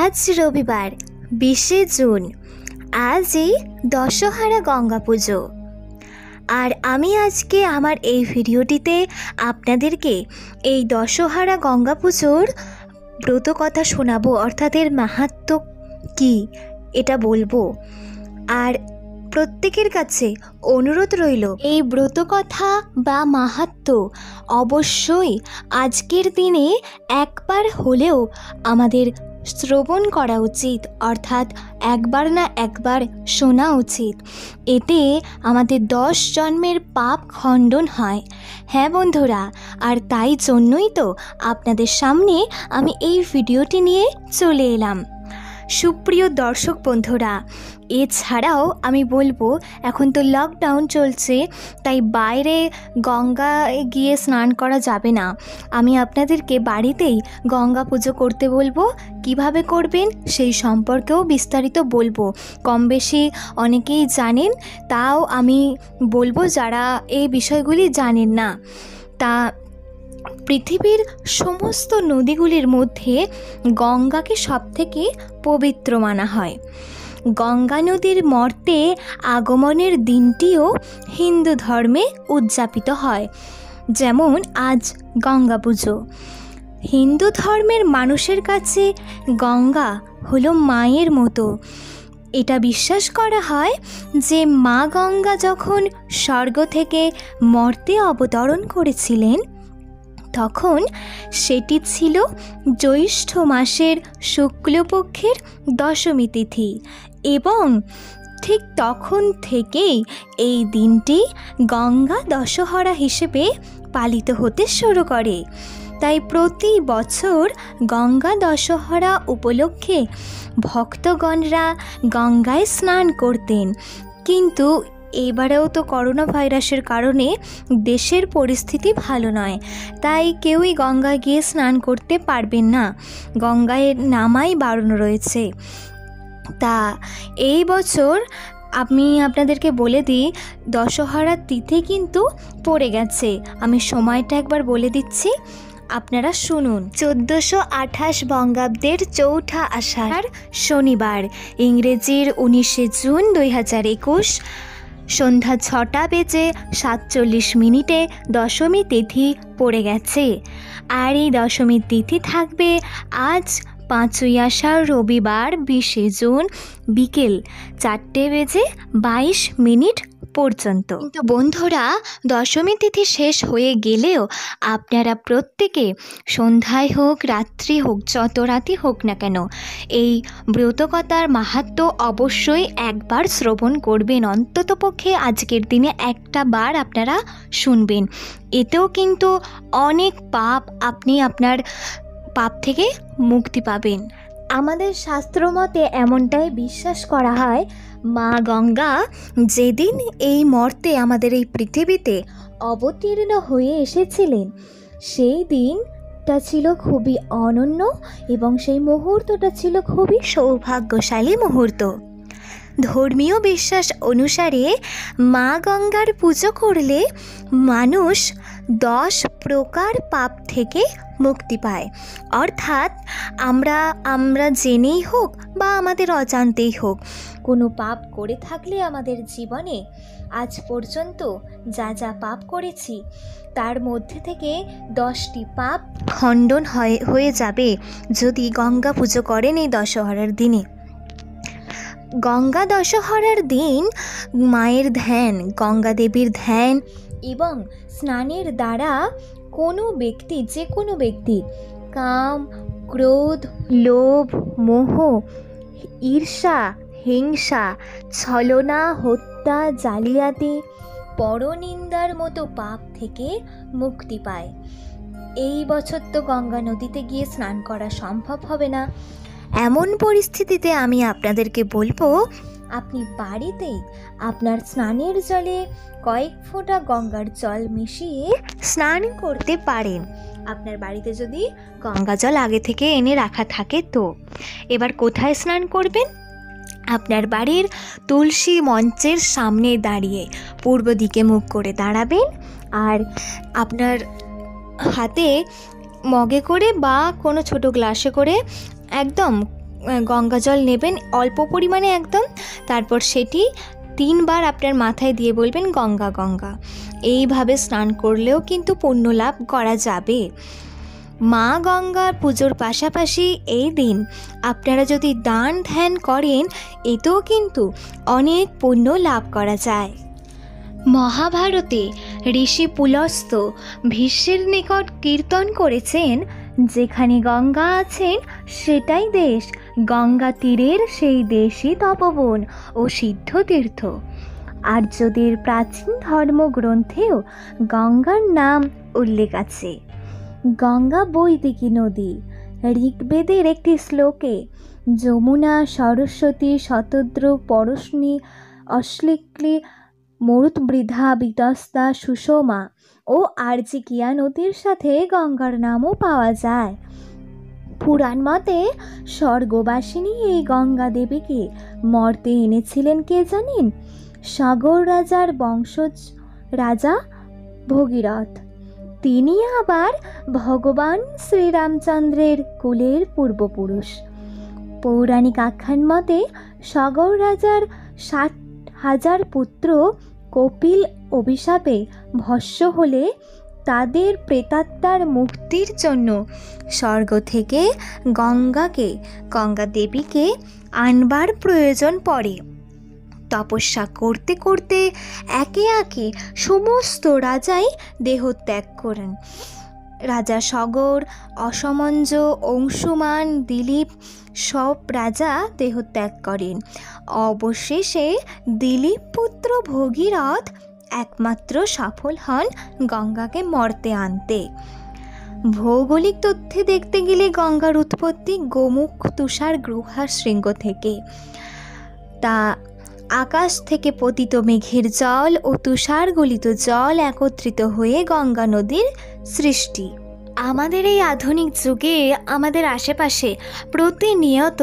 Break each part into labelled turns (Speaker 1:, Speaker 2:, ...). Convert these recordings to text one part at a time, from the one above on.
Speaker 1: আজ রবিবার, বিশে জুন। আজই দশহারা গঙ্গা পুজো। আর আমি আজকে আমার এই ভিডিওটিতে আপনাদেরকে এই দশহারা গঙ্গা পুজোর ব্রত কথা শোনাবো, অর্থাৎ এর মাহাত্ম কী, এটা বলব। আর প্রত্যেকের কাছে অনুরোধ রইল, এই ব্রত কথা বা মাহাত্ম অবশ্যই আজকের দিনে একবার হলেও আমাদের শ্রবণ করা উচিত, অর্থাৎ একবার না একবার শোনা উচিত। এতে আমাদের দশ জন্মের পাপ খণ্ডন হয়। হ্যাঁ বন্ধুরা, আর তাই জন্যই তো আপনাদের সামনে আমি এই ভিডিওটি নিয়ে চলে এলাম। সুপ্রিয় দর্শক বন্ধুরা, এছাড়াও আমি বলব, এখন তো লকডাউন চলছে, তাই বাইরে গঙ্গায় গিয়ে স্নান করা যাবে না। আমি আপনাদেরকে বাড়িতেই গঙ্গা পুজো করতে বলব। কীভাবে করবেন সেই সম্পর্কেও বিস্তারিত বলব। কম বেশি অনেকেই জানেন, তাও আমি বলব যারা এই বিষয়গুলি জানেন না, তা পৃথিবীর সমস্ত নদীগুলির মধ্যে গঙ্গাকে সবথেকে পবিত্র মানা হয়। গঙ্গা নদীর মর্তে আগমনের দিনটিও হিন্দু ধর্মে উদযাপিত হয়, যেমন আজ গঙ্গা পুজো। হিন্দু ধর্মের মানুষের কাছে গঙ্গা হলো মায়ের মতো। এটা বিশ্বাস করা হয় যে মা গঙ্গা যখন স্বর্গ থেকে মর্তে অবতরণ করেছিলেন তখন সেটি ছিল জ্যৈষ্ঠ মাসের শুক্লপক্ষের দশমী তিথি এবং ঠিক তখন থেকেই এই দিনটি গঙ্গা দশহরা হিসেবে পালিত হতে শুরু করে। তাই প্রতি বছর গঙ্গা দশহরা উপলক্ষে ভক্তগণরা গঙ্গায় স্নান করতেন। কিন্তু এবারেও তো করোনা ভাইরাসের কারণে দেশের পরিস্থিতি ভালো নয়। তাই কেউই গঙ্গায় গিয়ে স্নান করতে পারবেন না। গঙ্গায় নামাই বারণ রয়েছে। তা এই বছর আমি আপনাদেরকে বলে দিই দশহরা তিথি কিন্তু পড়ে গেছে। আমি সময়টা একবার বলে দিচ্ছি, আপনারা শুনুন। চোদ্দোশো আঠাশ বঙ্গাব্দের চৌঠা আষাঢ় শনিবার, ইংরেজির উনিশে জুন দুই হাজার একুশ সন্ধ্যা ছটা বেজে সাতচল্লিশ মিনিটে দশমী তিথি পড়ে গেছে। আর এই দশমীর তিথি থাকবে আজ পাঁচই আষাঢ় রবিবার বিশে জুন বিকেল চারটে বেজে বাইশ মিনিট পর্যন্ত। কিন্তু বন্ধুরা, দশমী তিথি শেষ হয়ে গেলেও আপনারা প্রত্যেকে সন্ধ্যায় হোক, রাত্রি হোক যত রাতি হোক না কেন, এই ব্রতকতার মাহাত্ম অবশ্যই একবার শ্রবণ করবেন। অন্ততপক্ষে আজকের দিনে একটা বার আপনারা শুনবেন। এতেও কিন্তু অনেক পাপ আপনি আপনার পাপ থেকে মুক্তি পাবেন। আমাদের শাস্ত্রমতে এমনটাই বিশ্বাস করা হয়, মা গঙ্গা যেদিন এই মর্তে আমাদের এই পৃথিবীতে অবতীর্ণ হয়ে এসেছিলেন, সেই দিনটা ছিল খুবই অনন্য এবং সেই মুহূর্তটা ছিল খুবই সৌভাগ্যশালী মুহূর্ত। ধর্মীয় বিশ্বাস অনুসারে মা গঙ্গার পুজো করলে মানুষ দশ প্রকার পাপ থেকে মুক্তি পায়। অর্থাৎ আমরা আমরা জেনেই হোক বা আমাদের অজান্তেই হোক, কোনো পাপ করে থাকলে আমাদের জীবনে আজ পর্যন্ত যা যা পাপ করেছি, তার মধ্যে থেকে দশটি পাপ খণ্ডন হয়ে হয়ে যাবে যদি গঙ্গা পুজো করেন এই দশহরার দিনে। গঙ্গা দশহরার দিন মায়ের ধ্যান, গঙ্গা দেবীর ধ্যান এবং স্নানের দ্বারা কোনো ব্যক্তি, যে কোনো ব্যক্তি, কাম, ক্রোধ, লোভ, মোহ, ঈর্ষা, হিংসা, ছলনা, হত্যা, জালিয়াতি, পরনিন্দার মতো পাপ থেকে মুক্তি পায়। এই বছর তো গঙ্গা নদীতে গিয়ে স্নান করা সম্ভব হবে না। এমন পরিস্থিতিতে আমি আপনাদেরকে বলব আপনি বাড়িতেই আপনার স্নানের জলে কয়েক ফোঁটা গঙ্গার জল মিশিয়ে স্নান করতে পারেন। আপনার বাড়িতে যদি গঙ্গা জল আগে থেকে এনে রাখা থাকে তো। এবার কোথায় স্নান করবেন? আপনার বাড়ির তুলসী মঞ্চের সামনে দাঁড়িয়ে পূর্ব দিকে মুখ করে দাঁড়াবেন আর আপনার হাতে মগে করে বা কোনো ছোট গ্লাসে করে একদম গঙ্গা জল নেবেন অল্প পরিমাণে একদম। তারপর সেটি তিনবার আপনার মাথায় দিয়ে বলবেন গঙ্গা গঙ্গা। এইভাবে স্নান করলেও কিন্তু পুণ্য লাভ করা যাবে। মা গঙ্গার পুজোর পাশাপাশি এই দিন আপনারা যদি দান ধ্যান করেন, এতেও কিন্তু অনেক পুণ্য লাভ করা যায়। মহাভারতে ঋষি পুলস্ত ভীষ্মের নিকট কীর্তন করেছেন যেখানে গঙ্গা আছেন, সেটাই দেশ। গঙ্গা তীরের সেই দেশই তপবন ও সিদ্ধতীর্থ আর্যদের প্রাচীন ধর্মগ্রন্থেও গঙ্গার নাম উল্লেখ আছে। গঙ্গা বৈদিকী নদী, ঋগ্বেদের একটি শ্লোকে, যমুনা, সরস্বতী, শতদ্র, পরশনি, অশ্লিক্লি, মরুৎবৃধা, বিতস্তা, সুষমা ও আর্জিকিয়া নদীর সাথে গঙ্গার নামও পাওয়া যায়। পুরাণ মতে স্বর্গবাসিনী এই গঙ্গা দেবীকে মর্তে এনেছিলেন কে জানেন সাগর রাজার বংশজ রাজা ভগীরথ। তিনি আবার ভগবান শ্রীরামচন্দ্রের কুলের পূর্বপুরুষ। পৌরাণিক আখ্যান মতে সাগর রাজার ষাট হাজার পুত্র কপিল অভিশাপে ভস্য হলে তাদের প্রেতাত্মার মুক্তির জন্য স্বর্গ থেকে গঙ্গাকে গঙ্গা দেবীকে আনবার প্রয়োজন পড়ে। তপস্যা করতে করতে একে একে সমস্ত রাজাই দেহত্যাগ করেন। রাজা সগর, অসমঞ্জ, অংশুমান, দিলীপ সব রাজা দেহত্যাগ করেন। অবশেষে দিলীপ পুত্র ভগীরথ একমাত্র সফল হন গঙ্গাকে মর্তে আনতে। ভৌগোলিক তথ্যে দেখতে গেলে গঙ্গার উৎপত্তি গোমুখ তুষার গ্রহার শৃঙ্গ থেকে। তা আকাশ থেকে পতিত মেঘের জল ও তুষার গলিত জল একত্রিত হয়ে গঙ্গা নদীর সৃষ্টি। আমাদের এই আধুনিক যুগে আমাদের আশেপাশে প্রতিনিয়ত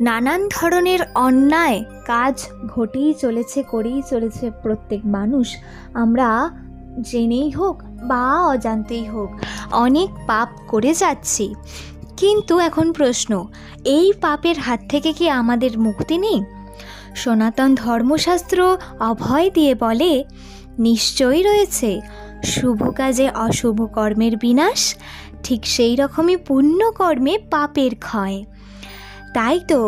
Speaker 1: নানান ধরনের অন্যায় কাজ ঘটেই চলেছে, করেই চলেছে প্রত্যেক মানুষ। আমরা জেনেই হোক বা অজান্তেই হোক, অনেক পাপ করে যাচ্ছি। কিন্তু এখন প্রশ্ন, এই পাপের হাত থেকে কি আমাদের মুক্তি নেই? সনাতন ধর্মশাস্ত্র অভয় দিয়ে বলে, নিশ্চয়ই রয়েছে। শুভ কাজে অশুভ কর্মের বিনাশ, ঠিক সেই রকমই পুণ্য কর্মে পাপের ক্ষয়। তাই তো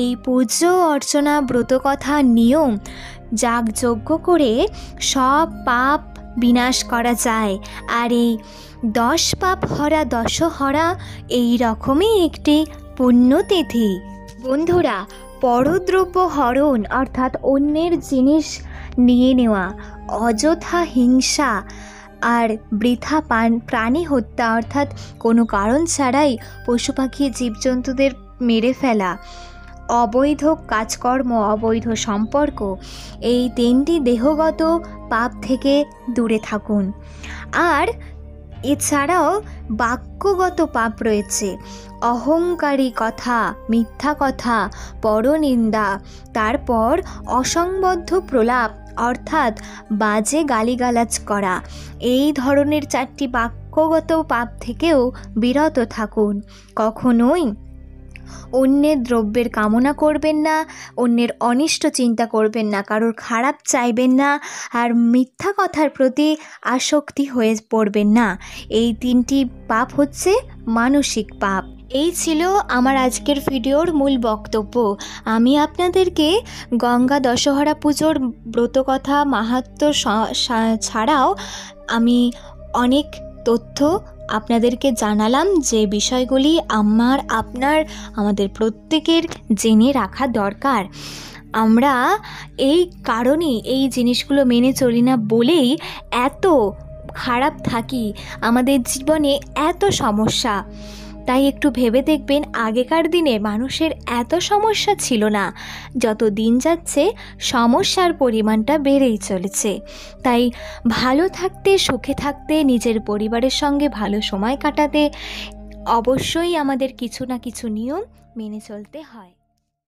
Speaker 1: এই পুজো অর্চনা ব্রতকথা নিয়ম যাগযজ্ঞ করে সব পাপ বিনাশ করা যায়, আর এই দশ পাপ হরা দশহরা এই রকমই একটি পুণ্যতিথি। বন্ধুরা, পরদ্রব্য হরণ অর্থাৎ অন্যের জিনিস নিয়ে নেওয়া, অযথা হিংসা আর বৃথা পান প্রাণী হত্যা অর্থাৎ কোনো কারণ ছাড়াই পশু পাখি জীবজন্তুদের মেরে ফেলা। অবৈধ কাজকর্ম, অবৈধ সম্পর্ক, এই তিনটি দেহগত পাপ থেকে দূরে থাকুন। আর এছাড়াও বাক্যগত পাপ রয়েছে। অহংকারী কথা, মিথ্যা কথা, পরনিন্দা, তারপর অসংবদ্ধ প্রলাপ অর্থাৎ বাজে গালিগালাজ করা। এই ধরনের চারটি বাক্যগত পাপ থেকেও বিরত থাকুন। কখনোই অন্যের দ্রব্যের কামনা করবেন না, অন্যের অনিষ্ট চিন্তা করবেন না, কারোর খারাপ চাইবেন না, আর মিথ্যা কথার প্রতি আসক্তি হয়ে পড়বেন না। এই তিনটি পাপ হচ্ছে মানসিক পাপ। এই ছিল আমার আজকের ভিডিওর মূল বক্তব্য। আমি আপনাদেরকে গঙ্গা দশহরা পুজোর ব্রতকথা, মাহাত্ম ছাড়াও আমি অনেক তথ্য আপনাদেরকে জানালাম যে বিষয়গুলি আমার, আপনার, আমাদের প্রত্যেকের জেনে রাখা দরকার। আমরা এই কারণে এই জিনিসগুলো মেনে চলি না বলেই এত খারাপ থাকি। আমাদের জীবনে এত সমস্যা। তাই একটু ভেবে দেখবেন আগেকার দিনে মানুষের এত সমস্যা ছিল না। যত দিন যাচ্ছে, সমস্যার পরিমাণটা বেড়েই চলেছে। তাই ভালো থাকতে, সুখে থাকতে, নিজের পরিবারের সঙ্গে ভালো সময় কাটাতে অবশ্যই আমাদের কিছু না কিছু নিয়ম মেনে চলতে হয়।